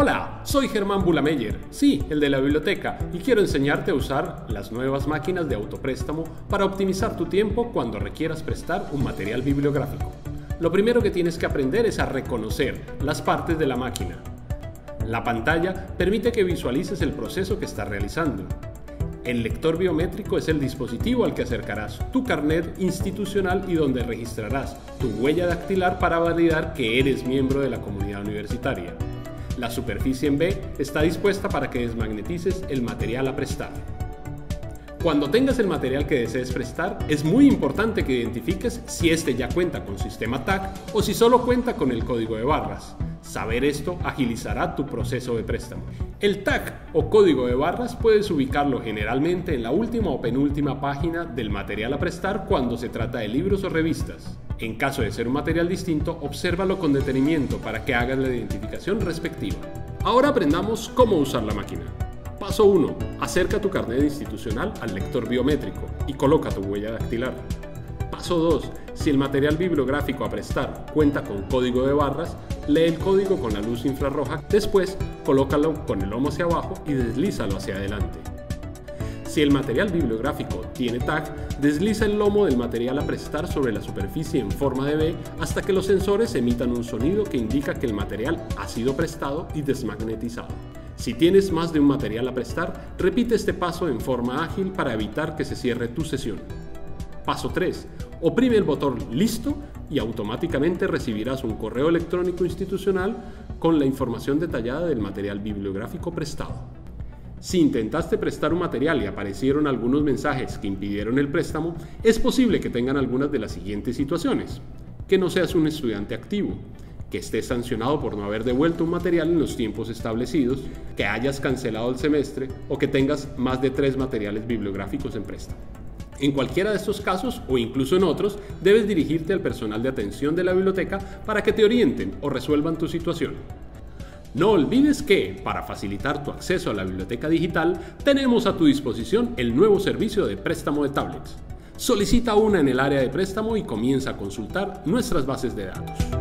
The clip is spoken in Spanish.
Hola, soy Germán Bulameyer, sí, el de la biblioteca, y quiero enseñarte a usar las nuevas máquinas de autopréstamo para optimizar tu tiempo cuando requieras prestar un material bibliográfico. Lo primero que tienes que aprender es a reconocer las partes de la máquina. La pantalla permite que visualices el proceso que estás realizando. El lector biométrico es el dispositivo al que acercarás tu carnet institucional y donde registrarás tu huella dactilar para validar que eres miembro de la comunidad universitaria. La superficie en B está dispuesta para que desmagnetices el material a prestar. Cuando tengas el material que desees prestar, es muy importante que identifiques si este ya cuenta con sistema TAC o si solo cuenta con el código de barras. Saber esto agilizará tu proceso de préstamo. El tag o código de barras puedes ubicarlo generalmente en la última o penúltima página del material a prestar cuando se trata de libros o revistas. En caso de ser un material distinto, obsérvalo con detenimiento para que hagas la identificación respectiva. Ahora aprendamos cómo usar la máquina. Paso 1. Acerca tu carnet institucional al lector biométrico y coloca tu huella dactilar. Paso 2. Si el material bibliográfico a prestar cuenta con código de barras, lee el código con la luz infrarroja, después colócalo con el lomo hacia abajo y deslízalo hacia adelante. Si el material bibliográfico tiene tag, desliza el lomo del material a prestar sobre la superficie en forma de B hasta que los sensores emitan un sonido que indica que el material ha sido prestado y desmagnetizado. Si tienes más de un material a prestar, repite este paso en forma ágil para evitar que se cierre tu sesión. Paso 3. Oprime el botón Listo y automáticamente recibirás un correo electrónico institucional con la información detallada del material bibliográfico prestado. Si intentaste prestar un material y aparecieron algunos mensajes que impidieron el préstamo, es posible que tengan algunas de las siguientes situaciones. Que no seas un estudiante activo, que estés sancionado por no haber devuelto un material en los tiempos establecidos, que hayas cancelado el semestre o que tengas más de tres materiales bibliográficos en préstamo. En cualquiera de estos casos o incluso en otros, debes dirigirte al personal de atención de la biblioteca para que te orienten o resuelvan tu situación. No olvides que, para facilitar tu acceso a la biblioteca digital, tenemos a tu disposición el nuevo servicio de préstamo de tablets. Solicita una en el área de préstamo y comienza a consultar nuestras bases de datos.